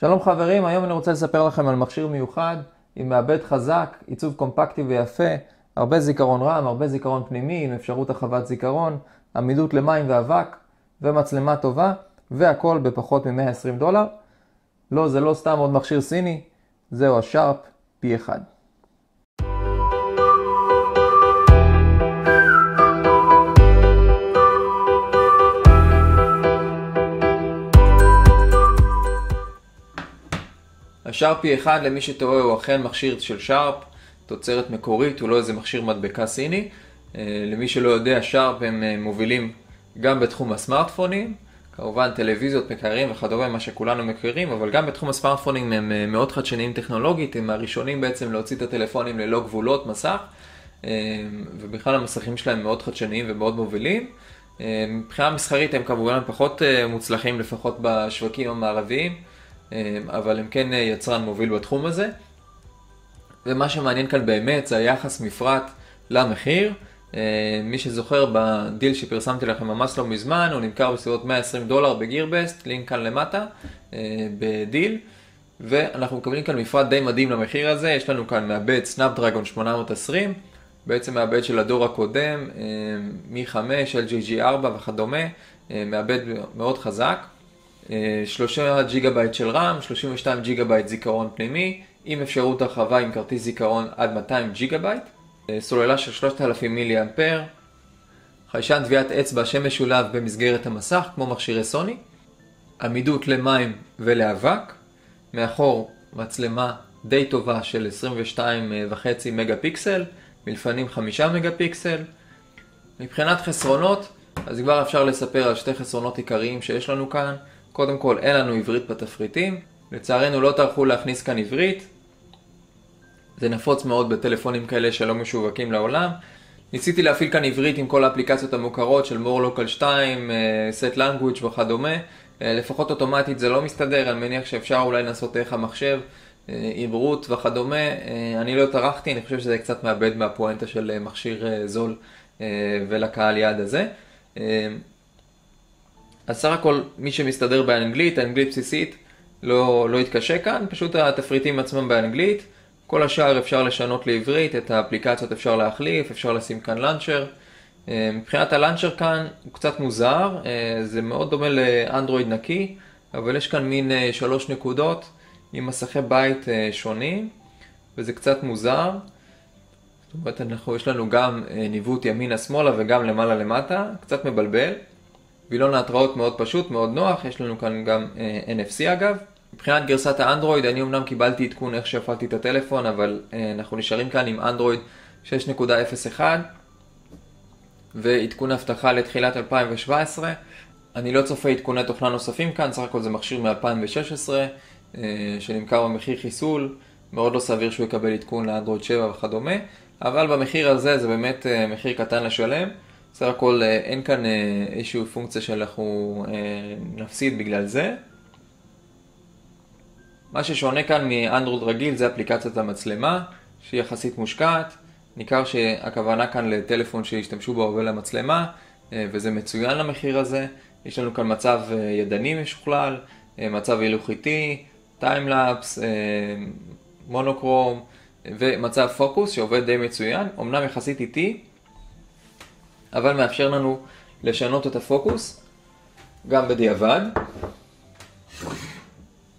שלום חברים, היום אני רוצה לספר לכם על מכשיר מיוחד עם מעבד חזק, עיצוב קומפקטי ויפה, הרבה זיכרון רם, הרבה זיכרון פנימי עם אפשרות הרחבת זיכרון, עמידות למים ואבק ומצלמה טובה, והכל בפחות מ-120 דולר. לא, זה לא סתם עוד מכשיר סיני, זהו השארפ P1. השארפ P1 למי שטועה הוא אכן מכשיר של שרפ, תוצרת מקורית, הוא לא איזה מכשיר מדבקה סיני. אה, למי שלא יודע, שרפ הם אה, מובילים גם בתחום הסמארטפונים, כמובן טלוויזיות, מקררים וכדומה, מה שכולנו מכירים, אבל גם בתחום הסמארטפונים הם אה, מאוד חדשניים טכנולוגית, הם הראשונים בעצם להוציא את הטלפונים ללא גבולות מסך, ובכלל המסכים שלהם מאוד חדשניים ומאוד מובילים. מבחינה מסחרית הם כמובן פחות מוצלחים, לפחות בשווקים המערביים. אמ, אבל הם כן אה, יצרן מוביל בתחום הזה. ומה שמעניין כאן באמת זה היחס מפרט למחיר. אמ, מי שזוכר בדיל שפרסמתי לכם ממש לא מזמן, הוא נמכר בסביבות 120 דולר בגירבסט, לינק כאן למטה, אה, בדיל. ואנחנו מקבלים כאן מפרט די מדהים למחיר הזה, יש לנו כאן מעבד סנאפדרגון 820, בעצם מעבד של הדור הקודם, מ-5, LG G4 וכדומה, מעבד מאוד חזק. 3 ג'יגה בייט של רם, 32 ג'יגה בייט זיכרון פנימי, עם אפשרות הרחבה עם כרטיס זיכרון עד 200 ג'יגה בייט, אה, סוללה של 3,000 מילי אמפר, חיישן טביעת אצבע שמשולב במסגרת המסך, כמו מכשירי סוני, עמידות למים ולאבק, מאחור מצלמה די טובה של 22.5 מגה פיקסל, מלפנים 5 מגה פיקסל. מבחינת חסרונות, אז כבר אפשר לספר על שתי חסרונות עיקריים שיש לנו כאן. קודם כל, אין לנו עברית בתפריטים. לצערנו לא טרחו להכניס כאן עברית. זה נפוץ מאוד בטלפונים כאלה שלא משווקים לעולם. ניסיתי להפעיל כאן עברית עם כל האפליקציות המוכרות של more local 2, אה, set language וכדומה. אה, לפחות אוטומטית זה לא מסתדר, אני מניח שאפשר אולי לנסות דרך המחשב, אה, עברות וכדומה. אני לא טרחתי, אני חושב שזה קצת מאבד מהפואנטה של מכשיר זול ולקהל יעד הזה. אז סך הכל מי שמסתדר באנגלית, האנגלית בסיסית, לא, לא יתקשה כאן, פשוט התפריטים עצמם באנגלית. כל השאר אפשר לשנות לעברית, את האפליקציות אפשר להחליף, אפשר לשים כאן לאנצ'ר. אה, מבחינת הלאנצ'ר כאן הוא קצת מוזר, אה, זה מאוד דומה לאנדרואיד נקי, אבל יש כאן מין אה, שלוש נקודות עם מסכי בית שונים, וזה קצת מוזר. זאת אומרת, אנחנו, יש לנו גם ניווט ימינה-שמאלה וגם למעלה-למטה, קצת מבלבל. וילון ההתראות מאוד פשוט, מאוד נוח, יש לנו כאן גם uh, אה, NFC אגב. מבחינת גרסת האנדרואיד, אני אמנם קיבלתי עדכון איך שהפעלתי את הטלפון, אבל uh, אנחנו נשארים כאן עם אנדרואיד 6.01 ועדכון אבטחה לתחילת 2017. אני לא צופה עדכוני תוכנה נוספים כאן, סך הכל זה מכשיר מ-2016 uh, שנמכר במחיר חיסול, מאוד לא סביר שהוא יקבל עדכון לאנדרואיד 7 וכדומה, אבל במחיר הזה זה באמת uh, מחיר קטן לשלם. בסך הכל אה, אין כאן אה, איזושהי פונקציה שאנחנו אה, נפסיד בגלל זה. מה ששונה כאן מאנדרואיד רגיל זה אפליקציית המצלמה, שהיא יחסית מושקעת. ניכר שהכוונה כאן לטלפון שישתמשו בו הרבה למצלמה, וזה מצוין למחיר הזה. יש לנו כאן מצב ידני משוכלל, מצב הילוך איטי, טיימלאפס, מונוקרום ומצב פוקוס שעובד די מצוין, אמנם יחסית איטי, אבל מאפשר לנו לשנות את הפוקוס גם בדיעבד.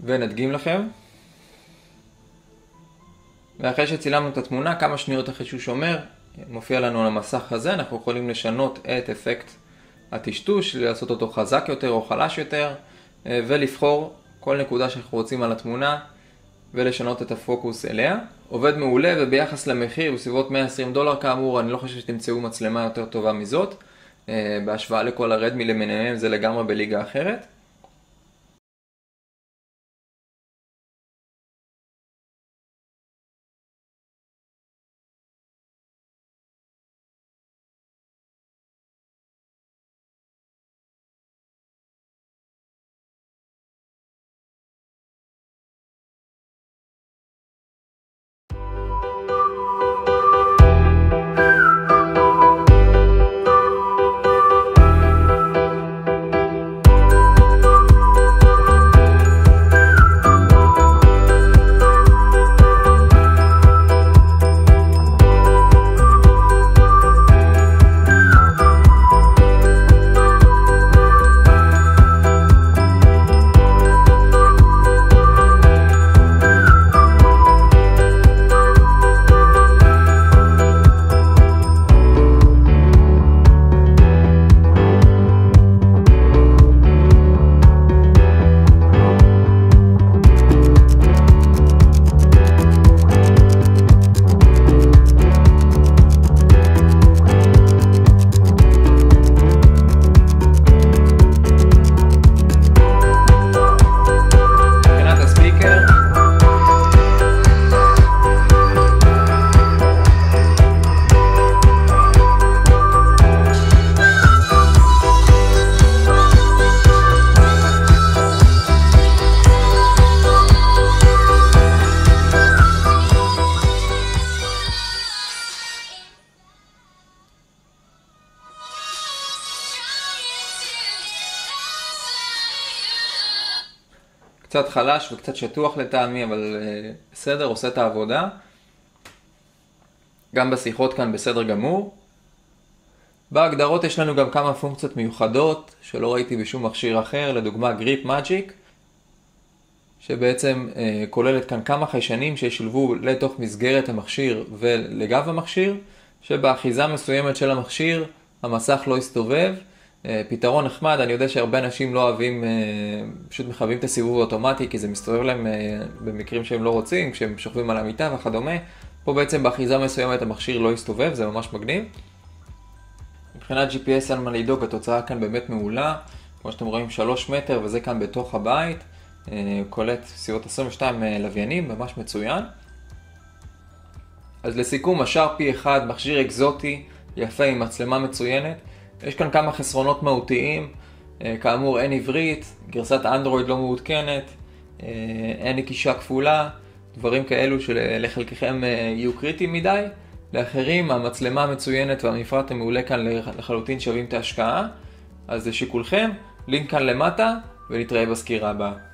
ונדגים לכם. ואחרי שצילמנו את התמונה, כמה שניות אחרי שהוא שומר, מופיע לנו על המסך הזה, אנחנו יכולים לשנות את אפקט הטשטוש, לעשות אותו חזק יותר או חלש יותר, ולבחור כל נקודה שאנחנו רוצים על התמונה ולשנות את הפוקוס אליה. עובד מעולה וביחס למחיר בסביבות 120 דולר כאמור אני לא חושב שתמצאו מצלמה יותר טובה מזאת. אה, בהשוואה לכל הרדמי למיניהם זה לגמרי בליגה אחרת קצת חלש וקצת שטוח לטעמי, אבל אה, בסדר, עושה את העבודה. גם בשיחות כאן בסדר גמור. בהגדרות יש לנו גם כמה פונקציות מיוחדות שלא ראיתי בשום מכשיר אחר, לדוגמה גריפ מג'יק, שבעצם אה, כוללת כאן כמה חיישנים שישולבו לתוך מסגרת המכשיר ולגב המכשיר, שבאחיזה מסוימת של המכשיר המסך לא יסתובב. אה, פתרון נחמד, אני יודע שהרבה אנשים לא אוהבים, אה, פשוט מכבים את הסיבוב האוטומטי כי זה מסתובב להם אה, במקרים שהם לא רוצים, כשהם שוכבים על המיטה וכדומה. פה בעצם באחיזה מסוימת המכשיר לא יסתובב, זה ממש מגניב. מבחינת GPS אין מה לדאוג, התוצאה כאן באמת מעולה. כמו שאתם רואים 3 מטר וזה כאן בתוך הבית. קולט סביבות 22 לוויינים, ממש מצוין. אז לסיכום, השאר פי 1, מכשיר אקזוטי, יפה עם מצלמה מצוינת. יש כאן כמה חסרונות מהותיים, אה, כאמור אין עברית, גרסת אנדרואיד לא מעודכנת, אה, אין נקישה כפולה, דברים כאלו שלחלקכם אה, יהיו קריטיים מדי. לאחרים המצלמה המצוינת והמפרט המעולה כאן לחלוטין שווים את ההשקעה, אז זה שיקולכם, לינק כאן למטה ונתראה בסקירה הבאה.